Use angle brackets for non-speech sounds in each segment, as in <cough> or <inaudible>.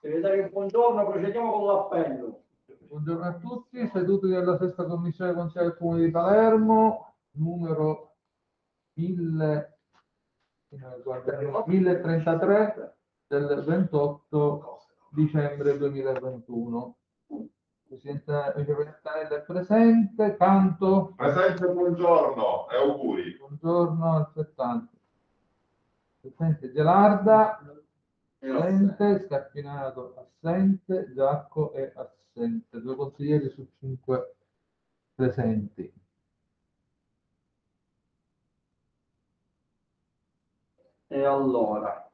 Segretario, buongiorno, procediamo con l'appello. Buongiorno a tutti, seduti della sesta commissione del Consiglio del Comune di Palermo, numero 1000, eh, guarda, 1033 del 28 dicembre 2021. Presidente Vicepresidente è presente, Canto, Presente, buongiorno e auguri. buongiorno, altrettanto. Presente Gelarda, Assente, Scarpinato assente, Giacco è assente, due consiglieri su cinque presenti. E allora,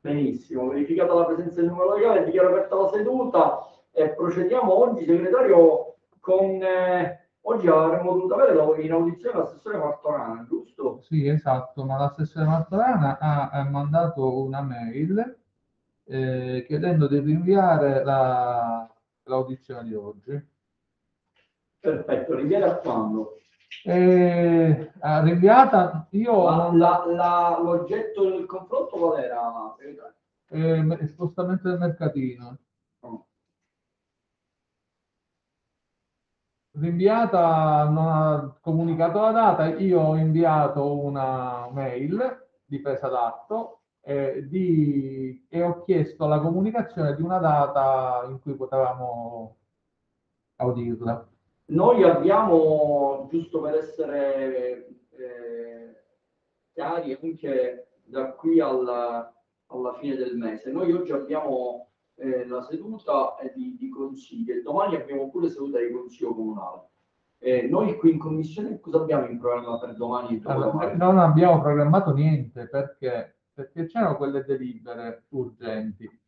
benissimo, verificata la presenza del numero legale, dichiaro aperta la seduta e procediamo oggi, segretario, con... eh, oggi avremmo dovuto avere la- in audizione l'assessore Martorana, giusto? Sì, esatto, ma l'assessore Martorana ha, ha mandato una mail eh, chiedendo di rinviare la- l'audizione di oggi. Perfetto, rinviare a quando? Eh, rinviata, io La- la- la- l'oggetto del confronto qual era? eh, me- spostamento del mercatino. No. Rinviata, non ha comunicato la data, io ho inviato una mail di presa d'atto eh, di- e ho chiesto la comunicazione di una data in cui potevamo audirla. Noi abbiamo, giusto per essere eh, chiari anche da qui alla, alla fine del mese, noi oggi abbiamo eh, la seduta di, di consiglio. E domani abbiamo pure seduta di consiglio comunale. Eh, noi qui in commissione cosa abbiamo in programma per domani? Allora, non abbiamo programmato niente perché, perché c'erano quelle delibere urgenti,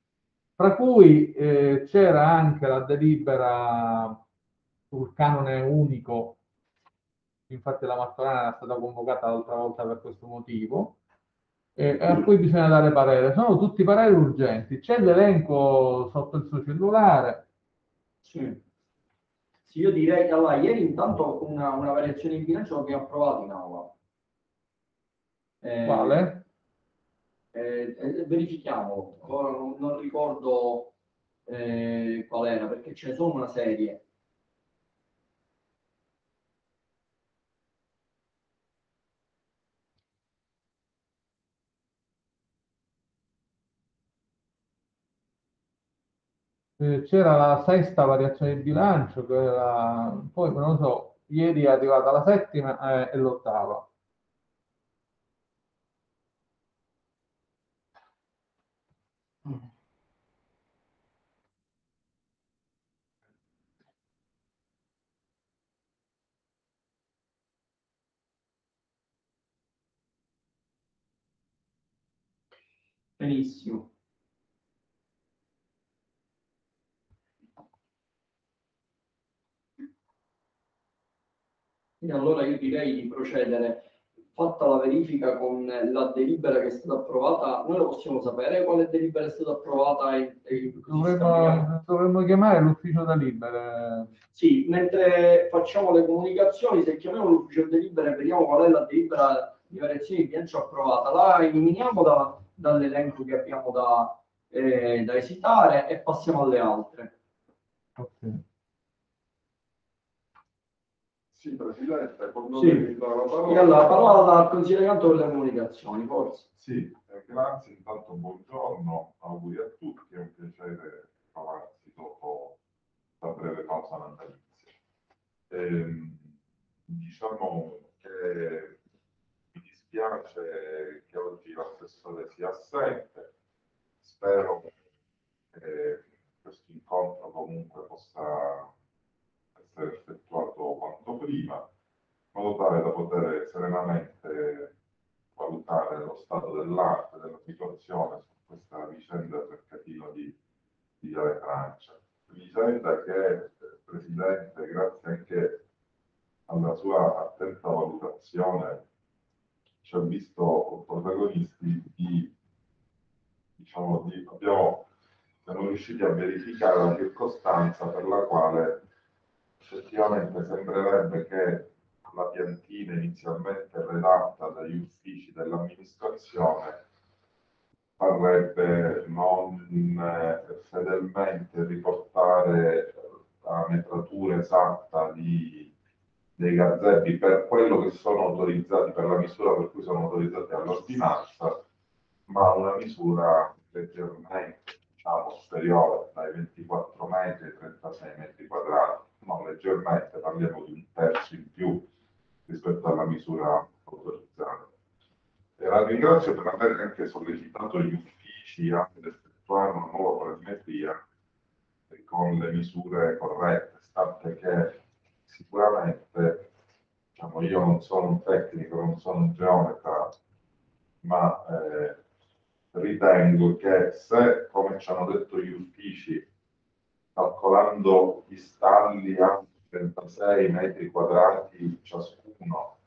tra cui eh, c'era anche la delibera sul canone unico, infatti la Martorana era stata convocata l'altra volta per questo motivo, e, e a cui bisogna dare parere. Sono tutti pareri urgenti, c'è l'elenco sotto il suo cellulare, Sì. Sì, io direi che allora, ieri intanto una, una variazione in bilancio l'abbiamo approvata in aula. Eh, quale? Eh, eh, verifichiamo, ora non, non ricordo eh, qual era, perché ce ne sono una serie. Eh, c'era la sesta variazione di bilancio, che poi non lo so, ieri è arrivata la settima eh, e l'ottava. Benissimo. E allora io direi di procedere, fatta la verifica con la delibera che è stata approvata, noi lo possiamo sapere quale delibera è stata approvata e, e. Dovremmo, dovremmo chiamare l'ufficio da libere. Sì, mentre facciamo le comunicazioni, se chiamiamo l'ufficio delibera e vediamo qual è la delibera di variazione di bilancio approvata, la eliminiamo da- dall'elenco che abbiamo da, eh, da esitare e passiamo alle altre. Ok. Sì, Presidente, con Sì. noi la parola. Allora, parola dal consigliere Canto per le comunicazioni, forse. Sì, eh, grazie, intanto buongiorno, auguri a tutti, è un piacere trovarsi dopo la breve pausa natalizia. Ehm, diciamo che mi dispiace che oggi l'assessore sia assente, spero che questo incontro comunque possa essere effettuato quanto prima, in modo tale da poter serenamente valutare lo stato dell'arte, della situazione su questa vicenda del di, di Viale Francia. Vicenda che, Presidente, grazie anche alla sua attenta valutazione, ci ha visto protagonisti di, diciamo, di, abbiamo, siamo riusciti a verificare la circostanza per la quale effettivamente sembrerebbe che la piantina inizialmente redatta dagli uffici dell'amministrazione parrebbe non eh, fedelmente riportare la metratura esatta di, dei gazzebi per quello che sono autorizzati, per la misura per cui sono autorizzati all'ordinanza, ma una misura leggermente diciamo, superiore dai 24 metri ai 36 metri quadrati, non leggermente, parliamo di un terzo in più rispetto alla misura autorizzata. E la ringrazio per aver anche sollecitato gli uffici ad effettuare una nuova planimetria con le misure corrette, stante che sicuramente diciamo, io non sono un tecnico, non sono un geometra, ma eh, ritengo che se, come ci hanno detto gli uffici, calcolando gli stalli a 36 metri quadrati ciascuno,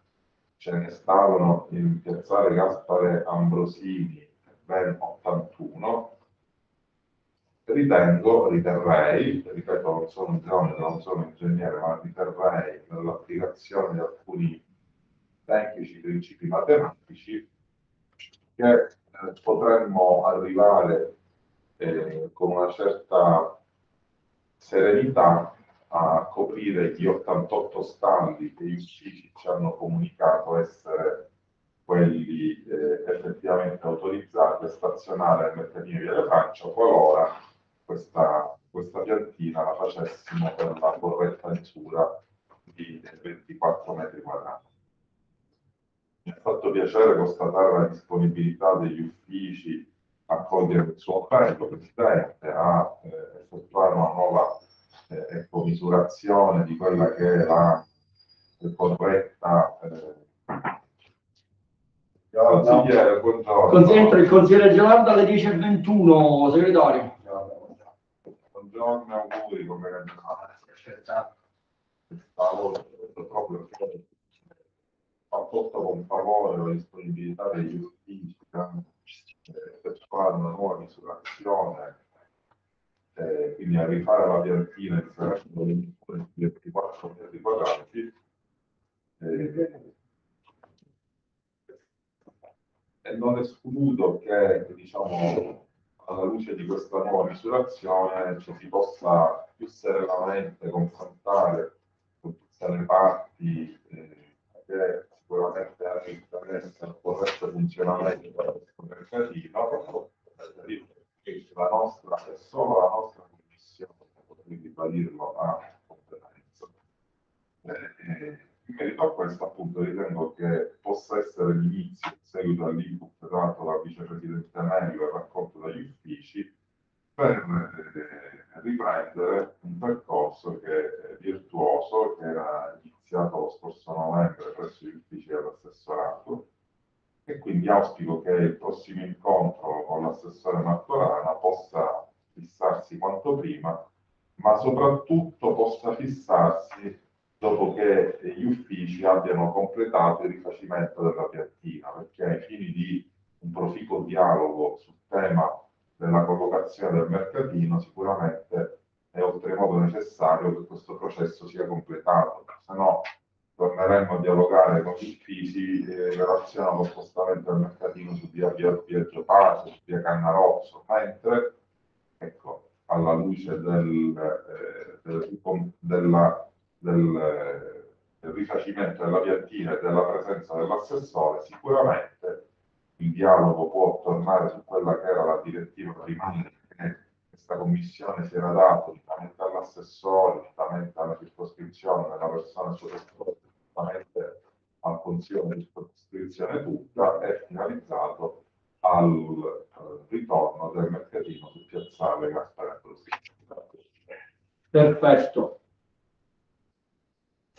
ce ne stavano in piazzale Gaspare Ambrosini ben 81, ritengo, riterrei, ripeto, non sono un geometra, non sono un ingegnere, ma riterrei nell'applicazione di alcuni tecnici principi matematici che eh, potremmo arrivare eh, con una certa serenità a coprire gli 88 stalli che gli uffici ci hanno comunicato essere quelli eh, effettivamente autorizzati a stazionare al mercatino Via Francia qualora questa, questa piantina la facessimo per la corretta misura di 24 metri quadrati. Mi ha fatto piacere constatare la disponibilità degli uffici a cogliere il suo appello, Presidente, a eh, effettuare una nuova eh, ecco, misurazione di quella che è la corretta eh, Consigliere, buongiorno. il consigliere Gerardo alle 10.21, segretario. Buongiorno, auguri come. Stavo proprio fatto con favore la disponibilità degli uffici per effettuare una nuova misurazione eh, quindi a rifare la piantina inserendo le 24 metri quadrati eh, e non escludo che diciamo alla luce di questa nuova misurazione ci si possa più serenamente confrontare con tutte le parti eh, che sicuramente hanno interesse al corretto funzionamento di questo mercatino la nostra è solo la nostra commissione potrei ribadirlo a competenza. Eh, eh, in merito a questo, appunto, ritengo che possa essere l'inizio, in seguito all'input dato dal vicepresidente Mello e raccolto dagli uffici, per eh, riprendere un percorso che è virtuoso, che era iniziato lo scorso novembre presso gli uffici dell'assessorato, e quindi auspico che il prossimo incontro con l'assessore Martorana possa fissarsi quanto prima, ma soprattutto possa fissarsi dopo che gli uffici abbiano il rifacimento della piantina, perché ai fini di un proficuo dialogo sul tema della collocazione del mercatino sicuramente è oltremodo necessario che questo processo sia completato, se no torneremo a dialogare con uffici eh, in relazione allo spostamento del mercatino su via Viaggio Pace, su via Cannarozzo, mentre ecco, alla luce del, eh, del, della, del, del, rifacimento della piantina e della presenza dell'assessore, sicuramente il dialogo può tornare su quella che era la direttiva primaria che questa commissione si era data unitamente all'assessore, unitamente alla circoscrizione della persona sottoscritta direttamente al Consiglio di circoscrizione tutta è finalizzato al, al ritorno del mercatino sul piazzale Gaspare Perfetto.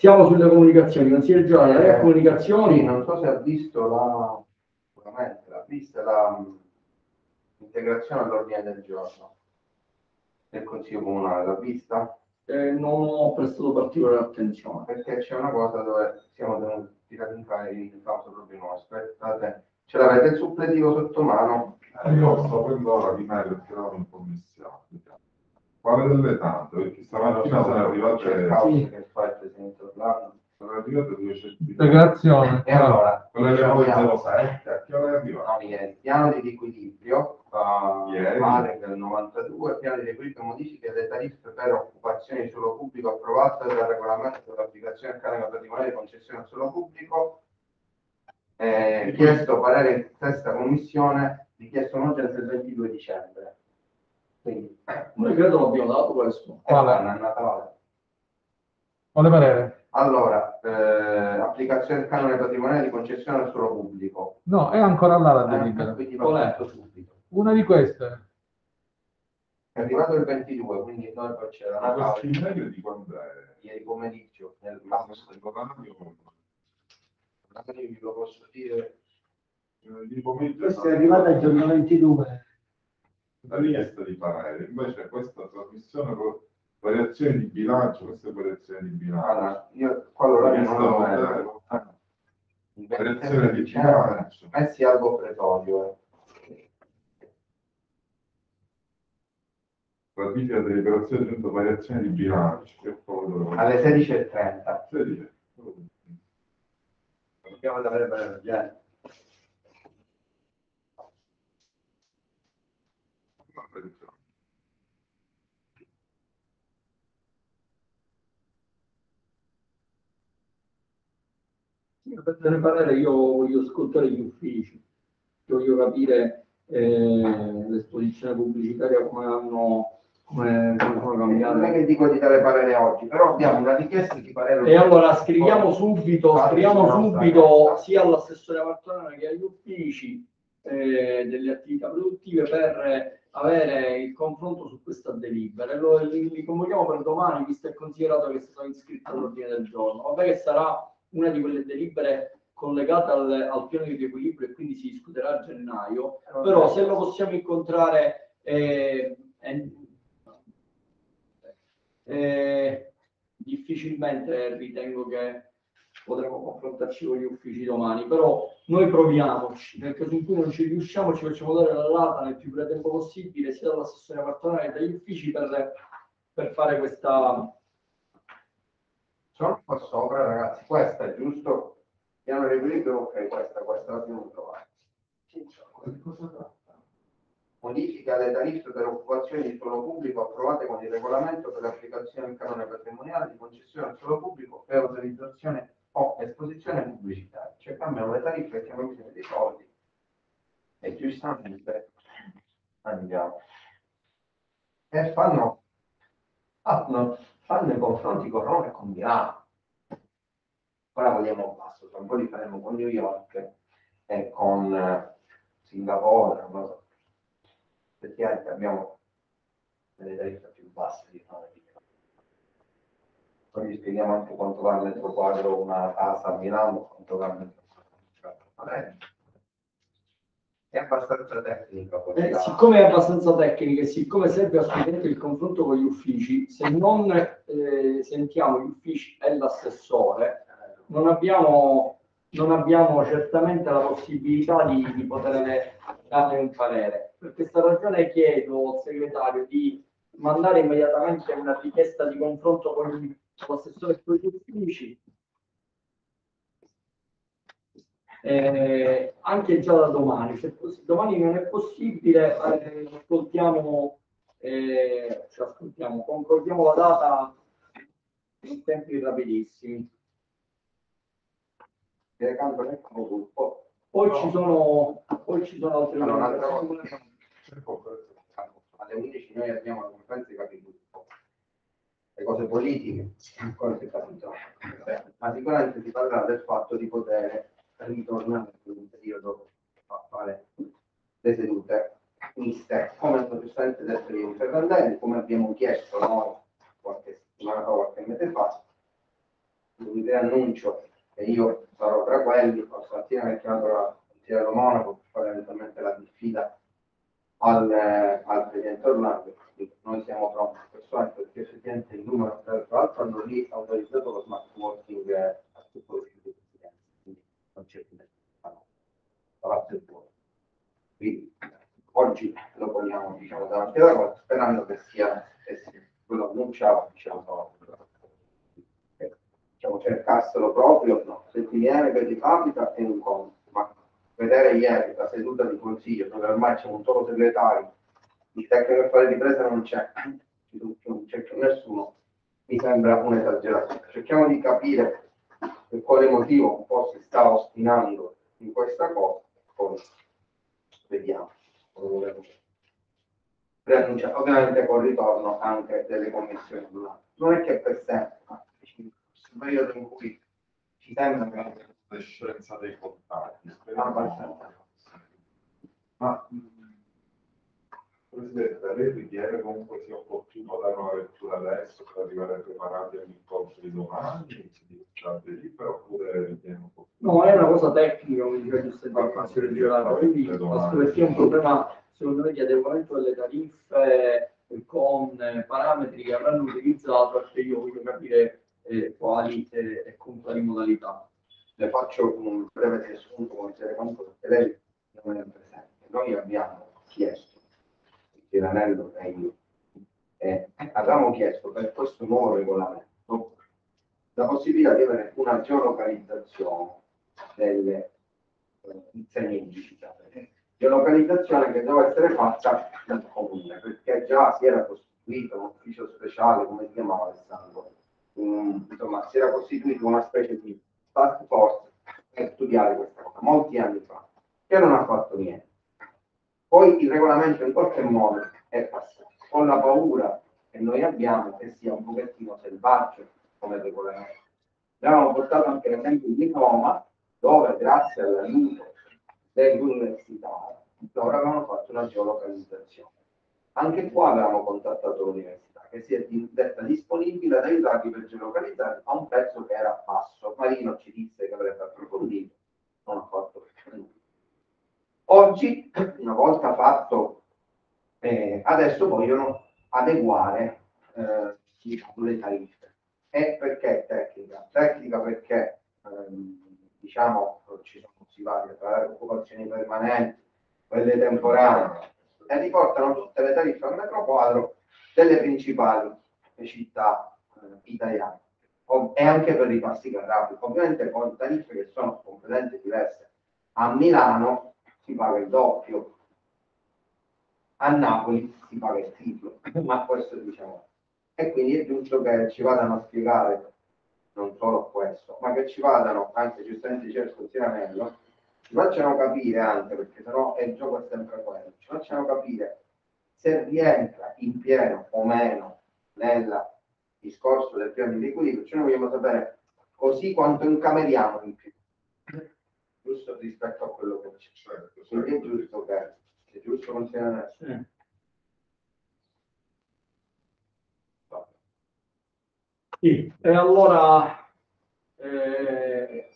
Siamo sulle comunicazioni, consigliere generale, lei ha comunicazioni? non so se ha visto la, sicuramente l'ha vista l'integrazione all'ordine del giorno del Consiglio Comunale, l'ha vista? eh, non ho prestato particolare attenzione. Perché c'è una cosa dove siamo tirati in, ca- in causa proprio noi. Aspettate, ce l'avete il suppletivo sotto mano? Eh, io sto per l'ora di me perché ero in commissione. Quale delle tante? Perché stamattina sono arrivate... Sì. che fa il presidente Orlando. Sono arrivate 200 Integrazione. E allora, diciamo, volte abbiamo- 07, a che ora è Michele, il piano di riequilibrio da Ieri. Mare del 92, piano di equilibrio modifiche delle tariffe per occupazioni suolo pubblico approvato dal regolamento dell'applicazione del canone patrimoniale di concessione al suolo pubblico. Eh, chiesto parere in sesta commissione, richiesto un'udienza il 22 dicembre. Quindi, Noi credo l'abbiamo dato questo. Quale? eh, è. Quale parere? Allora, eh, applicazione del canone patrimoniale di concessione al suolo pubblico. No, è ancora là la Eh, delibera. quindi Qual è? va subito. Una di queste. È arrivato il 22, quindi noi poi c'era Ma una questo di quando è? ieri pomeriggio nel Ma magari vi lo posso dire di pomeriggio Questo è arrivato il giorno 22. La richiesta di parere, invece questa trasmissione con variazioni di bilancio, queste variazioni di bilancio. allora io qua l'orario non lo vedo Questa il variazione di 27 dicembre bilancio. messi al pretorio Ratifica delle operazioni senza variazione di bilancio. Alle 16.30 Sedici. dobbiamo andare per attenzione. Io Per dare parere io voglio ascoltare gli uffici, voglio capire eh, l'esposizione pubblicitaria come hanno come, come sono non è cambiate. che dico di dare parere oggi però abbiamo una richiesta di parere E allora scriviamo subito, scriviamo subito sia all'assessore Martonana che agli uffici eh, delle attività produttive per avere il confronto su questa delibera. E Lo, li, li convochiamo per domani, visto e considerato che stato iscritto all'ordine del giorno. Vabbè che sarà una di quelle delibere collegate al, al piano di riequilibrio e quindi si discuterà a gennaio, però se lo possiamo incontrare eh, eh, eh, difficilmente ritengo che potremo confrontarci con gli uffici domani, però noi proviamoci, nel caso in cui non ci riusciamo ci facciamo dare la data nel più breve tempo possibile sia dall'assessore Martonale che dagli uffici per, per fare questa... sono qua sopra ragazzi questa è giusto? Piano di equilibrio ok questa questa Di cosa tratta? modifica alle tariffe per occupazioni di suolo pubblico approvate con il regolamento per l'applicazione del canone patrimoniale di concessione al suolo pubblico e autorizzazione o esposizione pubblicitaria. Cioè cambiano le tariffe che hanno bisogno di soldi e giustamente andiamo. E fanno, fanno, fanno i confronti con Roma e con Milano. Ora vogliamo un passo, tra un po' li faremo con New York e con eh, Singapore, non lo so effettivamente abbiamo delle tariffe più basse di noi. Poi vi spieghiamo anche quanto vale il metro quadro una casa a Milano, quanto vale quadro a Palermo. È abbastanza tecnica questa. Eh, siccome è abbastanza tecnica e siccome serve assolutamente il confronto con gli uffici, se non eh, sentiamo gli uffici e l'assessore, non abbiamo, non abbiamo certamente la possibilità di, di poter dare un parere. Per questa ragione chiedo al segretario di mandare immediatamente una richiesta di confronto con il- e con gli uffici. Eh, anche già da domani, se domani non è possibile, eh, ascoltiamo, eh, ci ascoltiamo, concordiamo la data in tempi rapidissimi. Poi ci sono, poi ci sono altre Allora, cosa. Alle 11 noi abbiamo la conferenza di capigruppo. Le cose politiche, ancora si capito. Ma sicuramente si parlerà del fatto di poter ritornare in un periodo a fare le sedute miste, come hanno giustamente detto gli intervendenti, come abbiamo chiesto noi qualche settimana fa, qualche mese fa, un annuncio e io sarò tra quelli, stamattina mi ha chiamato la consigliera Monaco per fare eventualmente la diffida al, al Presidente Orlando, noi siamo pronti personalmente perché effettivamente il numero, tra l'altro hanno lì autorizzato lo smart working eh, a tutto il Presidente, quindi non c'è più nessuno, palazzo è buono. Quindi oggi lo vogliamo diciamo davanti alla cosa, sperando che sia, quello annunciato, diciamo, eh, diciamo cercassero proprio, no, se ti viene che ti capita è un conto, vedere ieri la seduta di consiglio dove ormai c'è un solo segretario, il tecnico che fa le riprese non c'è, non c'è nessuno, mi sembra un'esagerazione. Cerchiamo di capire per quale motivo un po' si sta ostinando in questa cosa, poi vediamo. Preannuncia, ovviamente con ritorno anche delle commissioni. Non è che per sempre, ma in questo periodo in cui ci sembra che la scienza dei contatti. Abbastanza. Ma Presidente, lei ritiene comunque sia opportuno dare una lettura adesso per arrivare preparati all'incontro di domani, di delibera, oppure ritiene opportuno? No, è una cosa tecnica, come diceva giustamente il regionale, quindi questo perché è un problema, secondo me, di adeguamento delle tariffe eh, con eh, parametri che avranno utilizzato, perché io voglio capire eh, quali eh, e con quali modalità. Le faccio un breve riassunto consigliere Campo perché lei non è presente. Noi abbiamo chiesto, Piranello e io, eh, avevamo chiesto per questo nuovo regolamento la possibilità di avere una geolocalizzazione delle eh, insegne digitali. Geolocalizzazione che deve essere fatta dal comune, perché già si era costituito un ufficio speciale, come si chiamava Alessandro, Mm, insomma, si era costituito una specie di task force per studiare questa cosa, molti anni fa, che non ha fatto niente. Poi il regolamento in qualche modo è passato, con la paura che noi abbiamo che sia un pochettino selvaggio come regolamento. Abbiamo portato anche l'esempio di Roma, dove grazie all'aiuto dell'università, loro avevano fatto una geolocalizzazione. Anche qua avevamo contattato l'università che si è detta disponibile ad aiutarli per geolocalizzare a un prezzo che era basso. Marino ci disse che avrebbe approfondito, non ha fatto nulla. Oggi, una volta fatto, eh, adesso vogliono adeguare eh, diciamo, le tariffe. E perché tecnica? Tecnica perché ehm, diciamo ci sono si varia tra occupazioni permanenti, quelle temporanee, e riportano tutte le tariffe al metro quadro delle principali città eh, italiane e anche per i passi carrabili, ovviamente con tariffe che sono completamente diverse. A Milano si paga il doppio, a Napoli si paga il triplo, <coughs> ma questo diciamo. E quindi è giusto che ci vadano a spiegare non solo questo, ma che ci vadano, anche giustamente diceva il consigliere ci facciano capire anche, perché sennò il gioco è sempre quello, ci facciano capire se rientra in pieno o meno nel discorso del piano di equilibrio, cioè noi vogliamo sapere così quanto incameriamo in più, giusto rispetto a quello che c'è. Certo, Quindi è certo. giusto che, è giusto consigliere Anello. Sì, e allora, eh,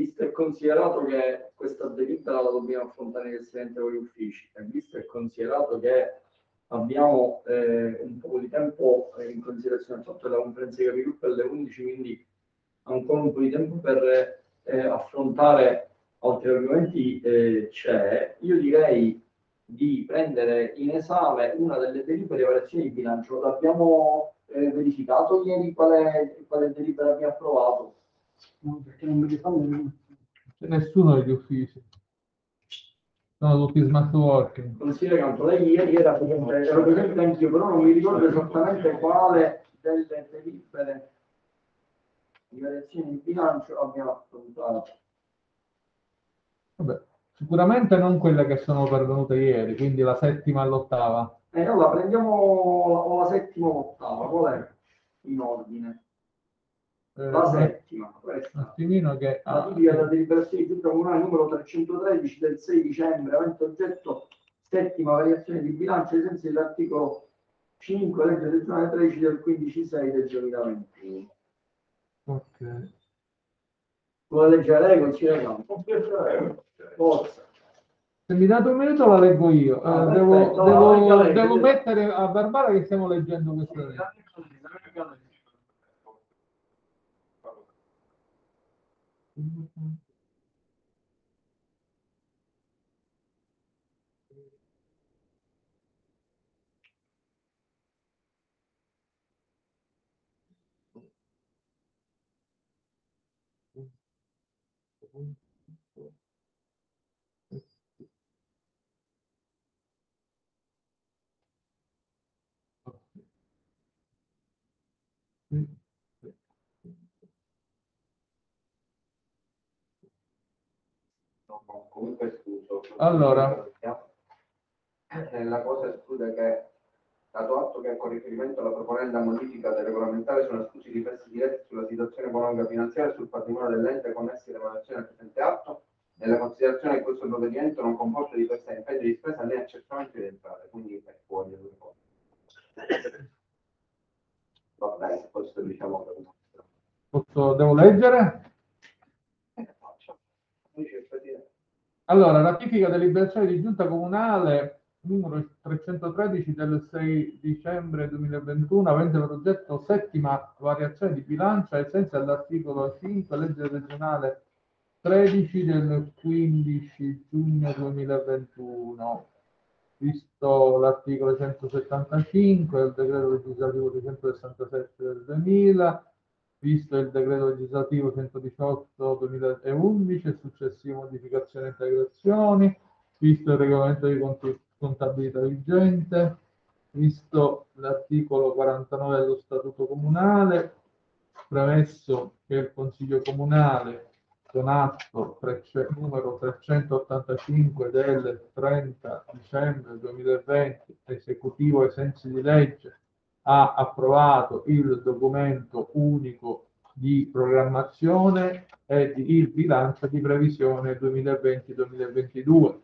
visto e considerato che questa delibera la dobbiamo affrontare direttamente con gli uffici, e visto e considerato che abbiamo eh, un po' di tempo eh, in considerazione, il fatto che la conferenza di capigruppo è alle 11, quindi ancora un po' di tempo per eh, affrontare altri argomenti eh, c'è, io direi di prendere in esame una delle delibere di variazione di bilancio. L'abbiamo eh, verificato ieri quale, quale delibera abbiamo approvato. No, perché non mi ricordo C'è nessuno degli uffici. Sono tutti smart working. Consigliere Canto, lei ieri era presente, ero presente anch'io, però non mi ricordo esattamente quale delle delibere di variazione di bilancio abbiamo affrontato. Vabbè, sicuramente non quelle che sono pervenute ieri, quindi la settima all'ottava. E allora prendiamo la, o la settima o l'ottava, qual è in ordine? Eh, La un settima, questa. attimino che... La notifica della deliberazione di giunta comunale numero 313 del 6 dicembre, avente oggetto settima variazione di bilancio ai sensi dell'articolo 5 legge regionale 13 del 15-6 del 2021. ok. Vuole leggere lei, consigliere Campo? Eh, Forza. Se mi date un minuto la leggo io. Eh, Ah, devo perfetto, devo- devo legga. mettere a verbale che stiamo leggendo questo. Sì, うん。Comunque escluso. Allora. Eh, La cosa esclude che, dato atto che con riferimento alla proponenda modifica del regolamentare sono esclusi i riflessi diretti sulla situazione economica finanziaria e sul patrimonio dell'ente connessi all'emanazione del presente atto, nella considerazione che questo provvedimento non comporta di per sé impegno di spesa né accertamento di entrate, quindi è fuori dalle cose. Va bene, questo diciamo che Posso- devo leggere? Eh, faccio. Dice. Allora, ratifica deliberazione di giunta comunale numero 313 del 6 dicembre 2021, avente per oggetto settima variazione di bilancio ai sensi dell'articolo 5, legge regionale 13 del 15 giugno 2021. Visto l'articolo 175 del decreto legislativo 267 del 2000, visto il decreto legislativo 118 2011 e successive modificazioni e integrazioni, visto il regolamento di contabilità vigente, visto l'articolo 49 dello Statuto Comunale, premesso che il Consiglio Comunale con atto numero 385 del 30 dicembre 2020, esecutivo ai sensi di legge, ha approvato il documento unico di programmazione e il bilancio di previsione 2020-2022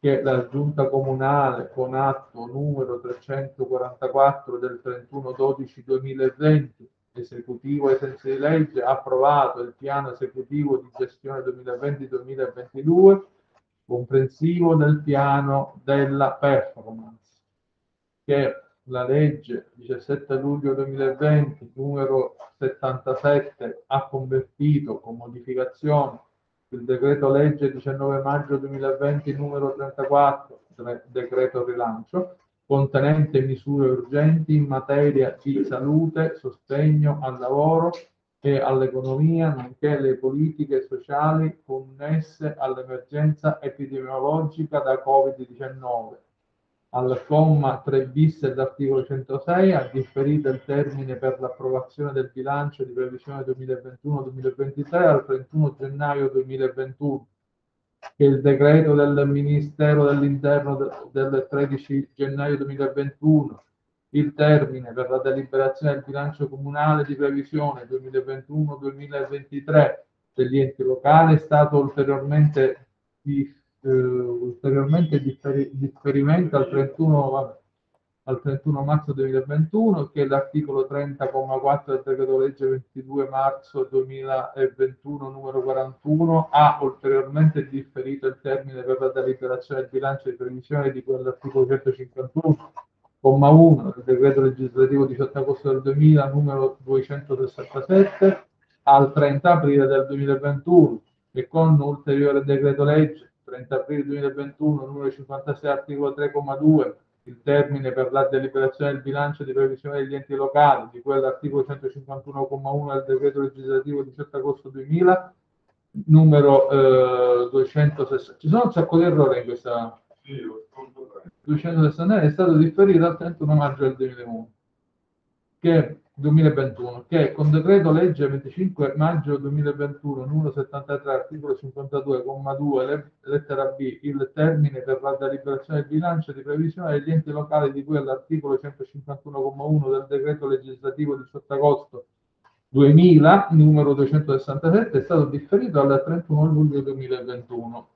che la Giunta Comunale con atto numero 344 del 31-12-2020, esecutivo ai sensi di legge, ha approvato il piano esecutivo di gestione 2020-2022, comprensivo del piano della performance, che la legge 17 luglio 2020 numero 77 ha convertito con modificazioni il decreto legge 19 maggio 2020 numero 34, tre- decreto rilancio, contenente misure urgenti in materia di salute, sostegno al lavoro e all'economia, nonché le politiche sociali connesse all'emergenza epidemiologica da Covid-19 al comma 3 bis dell'articolo 106 ha differito il termine per l'approvazione del bilancio di previsione 2021-2023 al 31 gennaio 2021 che il decreto del Ministero dell'Interno de- del 13 gennaio 2021 il termine per la deliberazione del bilancio comunale di previsione 2021-2023 degli enti locali è stato ulteriormente di- eh, ulteriormente differi- differimento al 31, vabbè, al 31 marzo 2021 che l'articolo 30,4 del decreto legge 22 marzo 2021 numero 41 ha ulteriormente differito il termine per la deliberazione del bilancio di previsione di quell'articolo 151 comma 1 del decreto legislativo 18 agosto del 2000 numero 267 al 30 aprile del 2021 e con ulteriore decreto legge 30 aprile 2021, numero 56, articolo 3,2, il termine per la deliberazione del bilancio di previsione degli enti locali, di cui all'articolo 151,1 del decreto legislativo 18 agosto 2000, numero eh, 260. Ci sono un sacco di errori in questa Sì, lo sconto tre. 269, è stato differito al 31 maggio del 2001, che 2021, che con decreto legge 25 maggio 2021, numero 73, articolo 52,2, le- lettera B, il termine per la deliberazione del bilancio di previsione degli enti locali di cui all'articolo 151,1 del decreto legislativo 18 agosto 2000, numero 267, è stato differito al 31 luglio 2021.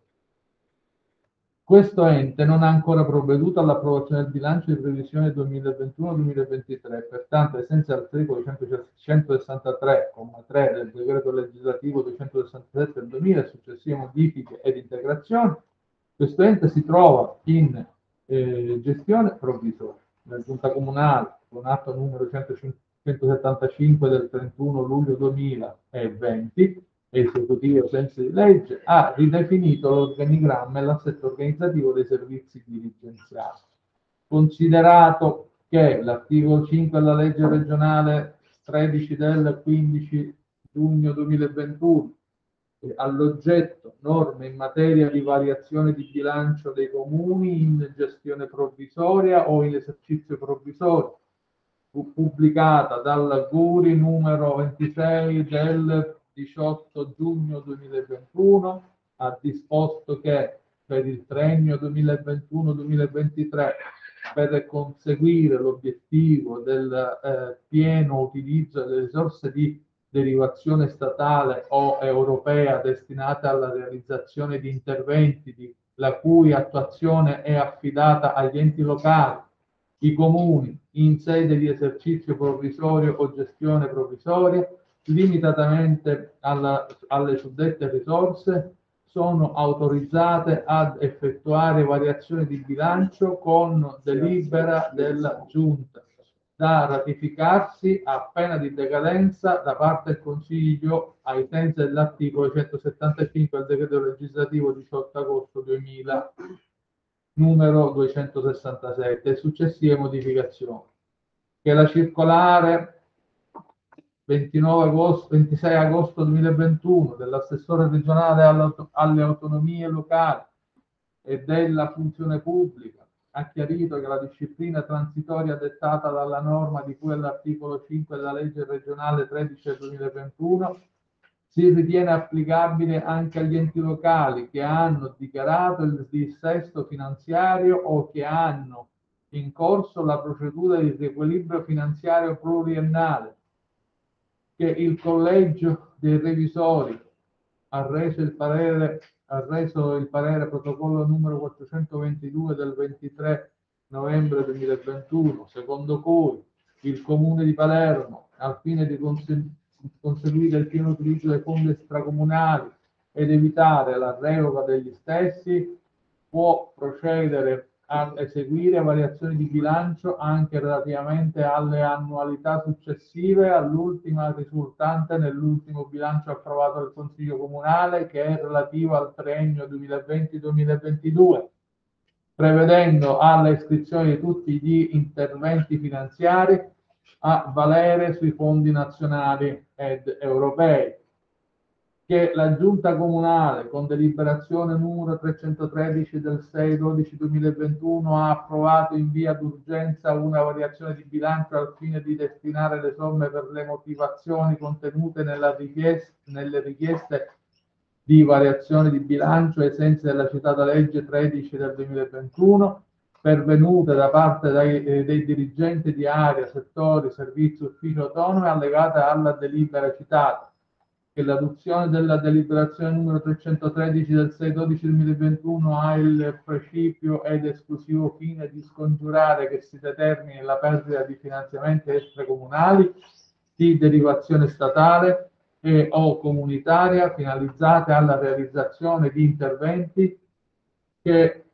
Questo ente non ha ancora provveduto all'approvazione del bilancio di previsione 2021-2023, pertanto, ai sensi dell'articolo 163,3 del decreto legislativo 267 del 2000 e successive modifiche ed integrazioni, questo ente si trova in eh, gestione provvisoria. La giunta comunale, con atto numero 175 del 31 luglio 2020, esecutivo senza di legge, ha ridefinito l'organigramma e l'assetto organizzativo dei servizi dirigenziali. Considerato che l'articolo 5 della legge regionale 13 del 15 giugno 2021 eh, all'oggetto norme in materia di variazione di bilancio dei comuni in gestione provvisoria o in esercizio provvisorio, pu- pubblicata dal Guri numero 26 del 18 giugno 2021, ha disposto che per il triennio 2021-2023 per conseguire l'obiettivo del eh, pieno utilizzo delle risorse di derivazione statale o europea destinate alla realizzazione di interventi di, la cui attuazione è affidata agli enti locali, i comuni, in sede di esercizio provvisorio o gestione provvisoria, limitatamente alla, alle suddette risorse, sono autorizzate ad effettuare variazioni di bilancio con delibera della Giunta da ratificarsi a pena di decadenza da parte del Consiglio ai sensi dell'articolo 175 del decreto legislativo 18 agosto 2000 numero 267 e successive modificazioni. Che la circolare 29 agosto, 26 agosto 2021 dell'assessore regionale alle, autonomie locali e della funzione pubblica ha chiarito che la disciplina transitoria dettata dalla norma di cui all'articolo 5 della legge regionale 13 del 2021 si ritiene applicabile anche agli enti locali che hanno dichiarato il dissesto finanziario o che hanno in corso la procedura di riequilibrio finanziario pluriennale che il collegio dei revisori ha reso il parere, reso il parere protocollo numero 422 del 23 novembre 2021, secondo cui il Comune di Palermo, al fine di conseguire il pieno utilizzo dei fondi extracomunali ed evitare la revoca degli stessi, può procedere a eseguire variazioni di bilancio anche relativamente alle annualità successive all'ultima risultante nell'ultimo bilancio approvato dal Consiglio Comunale che è relativo al triennio 2020-2022, prevedendo alla iscrizione di tutti gli interventi finanziari a valere sui fondi nazionali ed europei che la Giunta Comunale con deliberazione numero 313 del 6-12-2021 ha approvato in via d'urgenza una variazione di bilancio al fine di destinare le somme per le motivazioni contenute richiesta, nelle richieste di variazione di bilancio ai sensi della citata legge 13 del 2021 pervenute da parte dei, eh, dei dirigenti di area, settori, servizi, uffici autonomi allegate alla delibera citata che l'adozione della deliberazione numero 313 del 6-12-2021 ha il principio ed esclusivo fine di scongiurare che si determini la perdita di finanziamenti extracomunali di derivazione statale e o comunitaria finalizzate alla realizzazione di interventi che,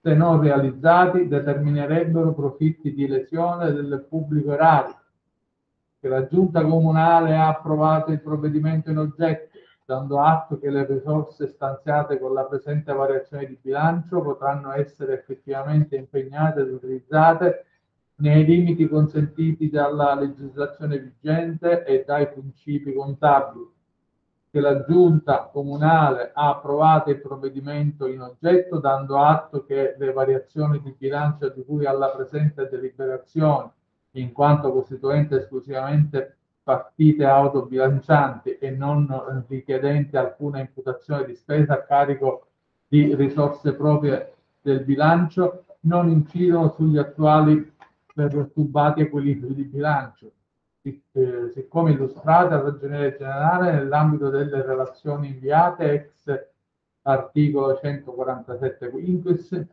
se non realizzati, determinerebbero profitti di lesione del pubblico erario che la Giunta Comunale ha approvato il provvedimento in oggetto, dando atto che le risorse stanziate con la presente variazione di bilancio potranno essere effettivamente impegnate ed utilizzate nei limiti consentiti dalla legislazione vigente e dai principi contabili, che la Giunta Comunale ha approvato il provvedimento in oggetto, dando atto che le variazioni di bilancio di cui alla presente deliberazione in quanto costituente esclusivamente partite autobilancianti e non richiedenti alcuna imputazione di spesa a carico di risorse proprie del bilancio, non incidono sugli attuali perturbati equilibri di bilancio, eh, siccome illustrate al Ragioniere Generale nell'ambito delle relazioni inviate ex articolo 147 quinquis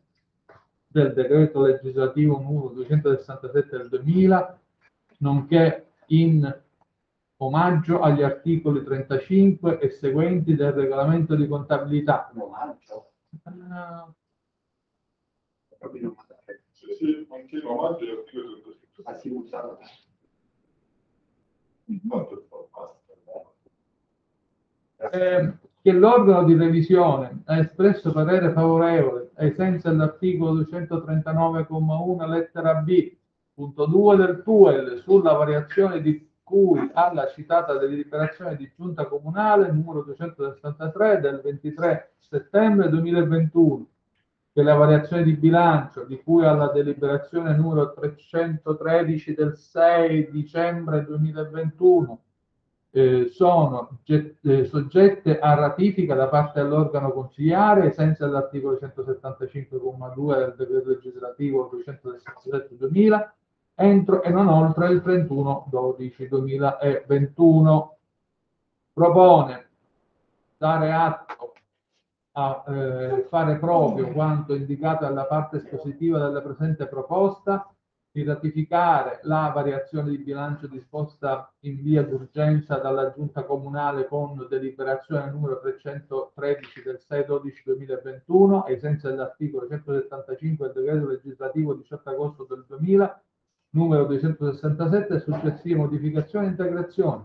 del decreto legislativo numero 267 del 2000, nonché in omaggio agli articoli 35 e seguenti del regolamento di contabilità. Omaggio? Uh, Sì, sì, anche in omaggio agli articoli 35. Ah, si usa. Tanto è fatto, basta. eh, che l'organo di revisione ha espresso parere favorevole ai sensi dell'articolo 239,1 lettera B, punto 2 del TUEL sulla variazione di cui alla citata deliberazione di giunta comunale numero 263 del 23 settembre 2021 che la variazione di bilancio di cui alla deliberazione numero 313 del 6 dicembre 2021 eh, sono eh, soggette a ratifica da parte dell'organo consigliare ai sensi dell'articolo 175,2 del decreto legislativo 267-2000 entro e non oltre il 31-12-2021. Propone dare atto a eh, fare proprio quanto indicato dalla parte espositiva della presente proposta di ratificare la variazione di bilancio disposta in via d'urgenza dalla Giunta Comunale con deliberazione numero 313 del 6-12-2021 ai sensi dell'articolo 175 del decreto legislativo 18 agosto del 2000 numero 267 e successive modificazioni e integrazioni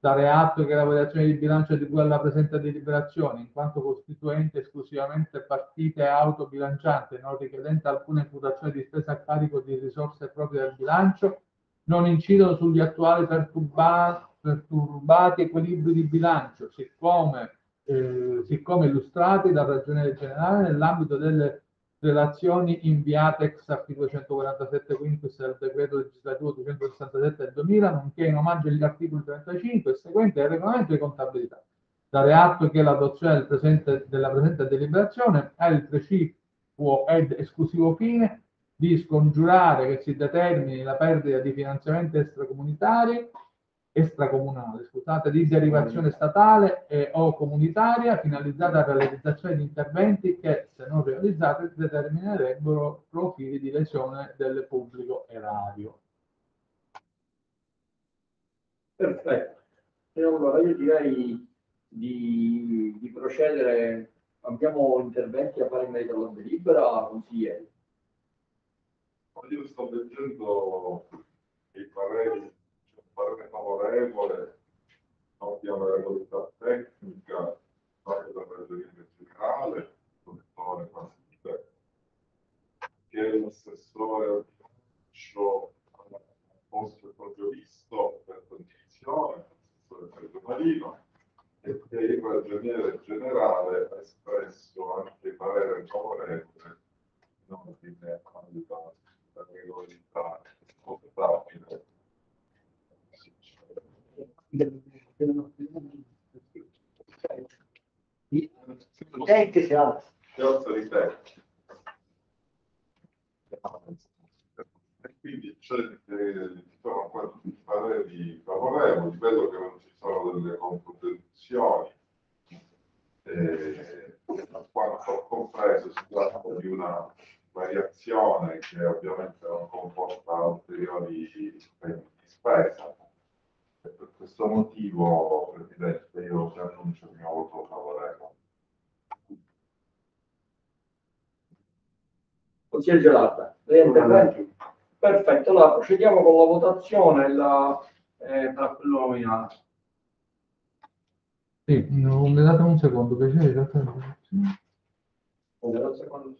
dare atto che la variazione di bilancio di cui alla presente deliberazione, in quanto costituente esclusivamente partite autobilancianti e non richiedente alcuna imputazione di spesa a carico di risorse proprie del bilancio, non incidono sugli attuali perturba- perturbati equilibri di bilancio, siccome, eh, siccome illustrati dal ragioniere generale nell'ambito delle relazioni inviate ex articolo 147 quintus del decreto legislativo 267 del 2000, nonché in omaggio agli articoli 35 e seguenti del regolamento di contabilità. Dare atto che l'adozione del presente, della presente deliberazione ha il precipuo ed esclusivo fine di scongiurare che si determini la perdita di finanziamenti extracomunitari extracomunale, scusate, di derivazione statale e o comunitaria finalizzata alla realizzazione di interventi che, se non realizzati, determinerebbero profili di lesione del pubblico erario. Perfetto. E allora io direi di, di procedere, abbiamo interventi a fare in merito alla delibera, consiglieri. Io sto leggendo i pareri, c'è un parere favorevole, la regolarità tecnica, fatto dal ragioniere generale, dottore Massimiliano, che l'assessore al bilancio posto il proprio visto per condivisione, l'assessore Sergio Marino, e che il ragioniere generale ha espresso anche parere favorevole in ordine alla la regolarità contabile. Utente si alza. E quindi c'è, eh, ci sono questi pareri favorevoli, vedo che non ci sono delle contraddizioni. Eh, quanto ho compreso si tratta di una variazione che ovviamente non comporta ulteriori impegni di spesa. E per questo motivo, Presidente, io ti annuncio il mio voto favorevole. Consigliere Gelata, lei interventi? Perfetto, allora procediamo con la votazione la, eh, per appello nominale. Sì, non mi date un secondo, piacere. date- Allora, secondo-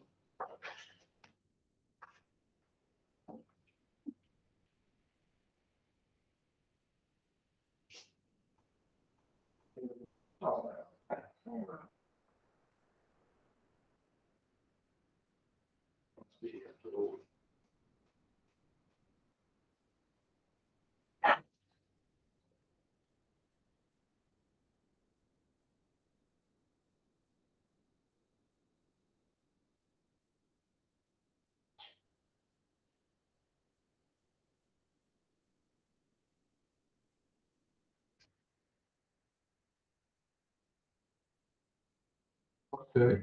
Ok,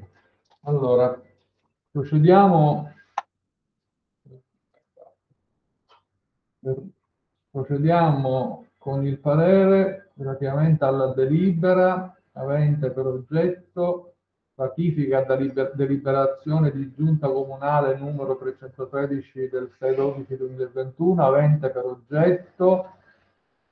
allora procediamo. Procediamo con il parere relativamente alla delibera avente per oggetto ratifica deliber- deliberazione di giunta comunale numero 313 del 6-12-2021 avente per oggetto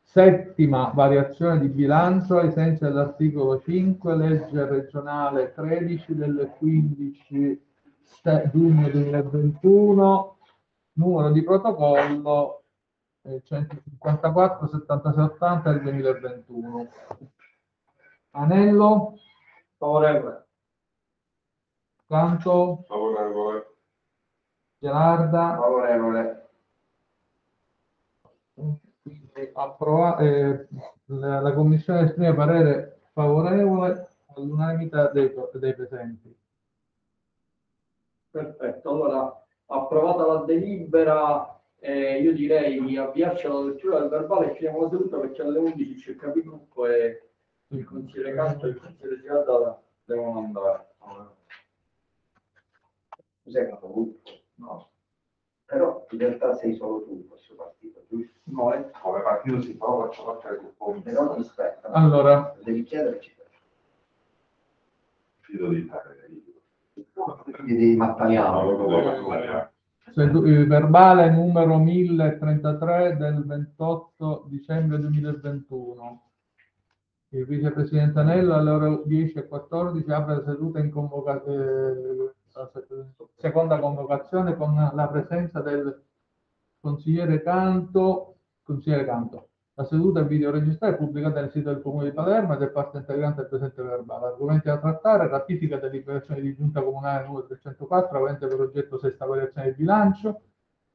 Settima variazione di bilancio ai sensi dell'articolo 5, legge regionale 13 del 15 ste- giugno 2021, numero di protocollo eh, 154 76 80 del 2021. Anello, Favorevole. Canto, Favorevole. Gerarda, Favorevole. Approva- eh, la, la Commissione esprime parere favorevole all'unanimità dei, dei presenti. Perfetto, allora approvata la delibera, eh, io direi di avviarci alla lettura del verbale e finiamo la seduta perché alle 11 c'è il capigruppo e il consigliere Canto e il consigliere Girarda devono andare. Tu sei capogruppo, No, però in realtà sei solo tu in questo partito, giusto? no, eh. Come partito si prova, faccio parte del gruppo Però ti aspetta. Allora, Devi chiederci. fido di te. Di Mattaniano. Verbale numero 1033 del 28 dicembre 2021. Il vicepresidente Anello alle ore 10 e 14 apre la seduta in convoca- eh, seconda convocazione con la presenza del consigliere Canto. Consigliere Canto. La seduta è videoregistrata e pubblicata nel sito del Comune di Palermo ed è parte integrante del presente verbale. Argomenti da trattare, ratifica della deliberazione di giunta comunale numero 304 avente per oggetto sesta variazione del bilancio,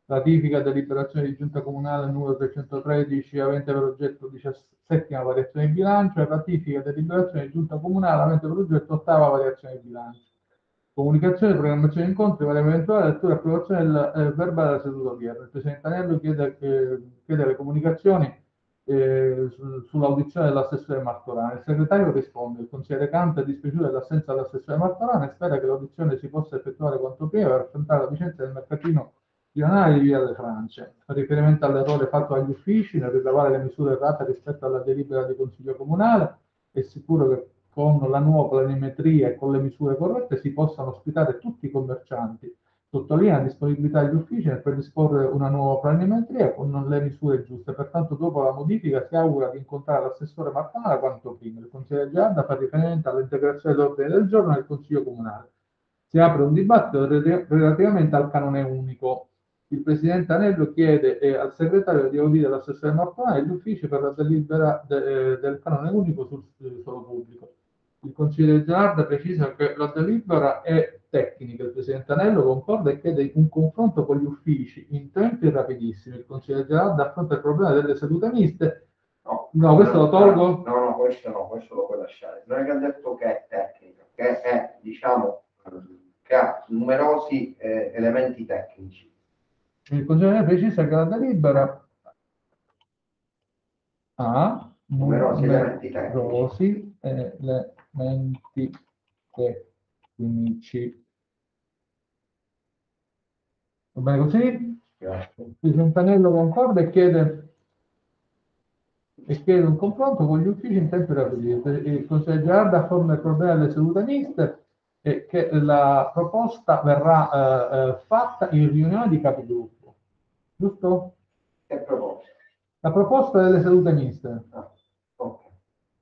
ratifica deliberazione di giunta comunale numero 313 avente per oggetto 17 variazione di bilancio e ratifica deliberazione di giunta comunale avente per oggetto ottava variazione di bilancio. Comunicazione, programmazione di incontri, varia eventuale lettura e approvazione del eh, verbale della seduta odierna. Il Presidente Anello chiede, eh, chiede le comunicazioni eh, su- sull'audizione dell'assessore Martorana. Il segretario risponde, il consigliere Canto è dispiaciuto dell'assenza dell'assessore Martorana e spera che l'audizione si possa effettuare quanto prima per affrontare la vicenda del mercatino rionale di Via delle France. Con riferimento all'errore fatto agli uffici nel rilevare le misure errate rispetto alla delibera di Consiglio Comunale, è sicuro che con la nuova planimetria e con le misure corrette si possano ospitare tutti i commercianti. Sottolinea la disponibilità degli uffici nel predisporre una nuova planimetria con le misure giuste. Pertanto, dopo la modifica, si augura di incontrare l'assessore Martana quanto prima. Il consigliere Giarda fa riferimento all'integrazione dell'ordine del giorno del Consiglio Comunale. Si apre un dibattito re- relativamente al canone unico. Il Presidente Anello chiede eh, al segretario di audire l'assessore Martana e gli uffici per la delibera de- eh, del canone unico sul sul suolo pubblico. Il consigliere Gerarda precisa che la delibera è tecnica, il Presidente Anello concorda e chiede un confronto con gli uffici in tempi rapidissimi. Il consigliere Gerarda affronta il problema delle sedute miste. No, No, questo lo tolgo? No, no, questo no, questo lo puoi lasciare. Non è che ha detto che è tecnica, che è, diciamo, che ha numerosi eh, elementi tecnici. Il consigliere precisa che la delibera ha Numerosi elementi tecnici. Numerosi elementi tecnici. Va bene così? Grazie. Il Presidente Anello concorda e chiede, e chiede un confronto con gli uffici in tempi rapidi. Il consigliere Gerarda affronta il problema delle sedute miste e che la proposta verrà eh, eh, fatta in riunione di capigruppo. Giusto? Che proposta? La proposta delle sedute miste. Ah,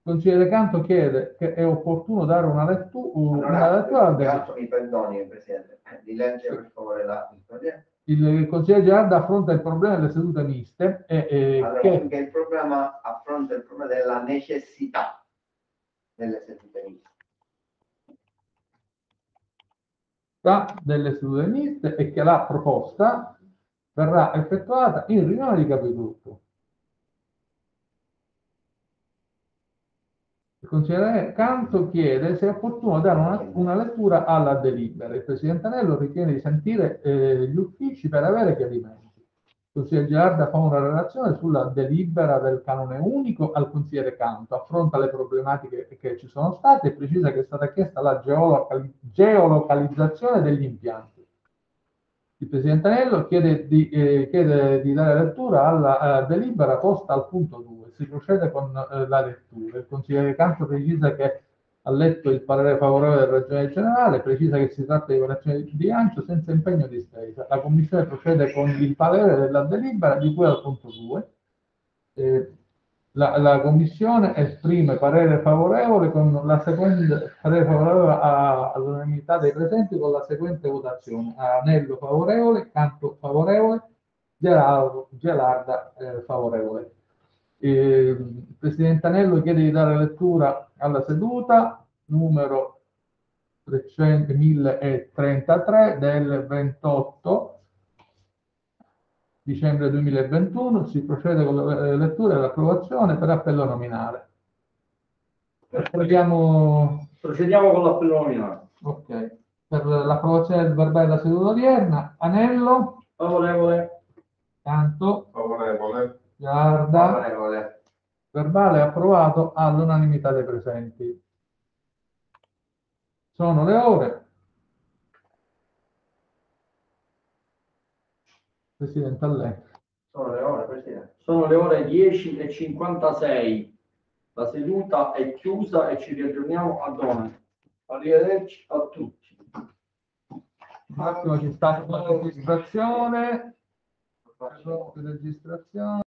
consigliere Canto chiede che è opportuno dare una, lettu- una lettura al Allora. Gatto, mi perdoni, Presidente, di leggere per favore la il Il consigliere Gerarda affronta il problema delle sedute miste e, e Allora, che anche il problema affronta il problema della necessità delle sedute miste. delle sedute miste e che la proposta verrà effettuata in riunione di capigruppo. Consigliere Canto chiede se è opportuno dare una, una lettura alla delibera. Il Presidente Anello ritiene di sentire eh, gli uffici per avere chiarimenti. Il consigliere Giarda fa una relazione sulla delibera del canone unico al consigliere Canto, affronta le problematiche che ci sono state e precisa che è stata chiesta la geolocali- geolocalizzazione degli impianti. Il Presidente Anello chiede di, eh, chiede di dare lettura alla eh, delibera posta al punto 2. Si procede con eh, la lettura. Il consigliere Canto precisa che ha letto il parere favorevole del Ragione Generale, precisa che si tratta di variazione di bilancio senza impegno di spesa. La Commissione procede con il parere della delibera di cui al punto 2. Eh, la, la Commissione esprime parere favorevole con la seconda parere favorevole all'unanimità dei presenti con la seguente votazione: Anello favorevole, Canto favorevole, Gerardo, Gelarda eh, favorevole. Eh, il Presidente Anello chiede di dare lettura alla seduta numero 300 1033 del 28 dicembre 2021. Si procede con la eh, lettura e l'approvazione per appello nominale. Procediamo Procediamo con l'appello nominale. Ok, per l'approvazione del verbale della seduta odierna, Anello, Favorevole? Canto, Favorevole? Giarda, Favorevole. verbale approvato all'unanimità dei presenti. Sono le ore. Presidente, a lei. Sono le ore, Presidente. Sono le ore 10 e 56. La seduta è chiusa e ci riaggiorniamo a domani. Arrivederci a tutti. Un attimo ci sta la registrazione. Registrazione.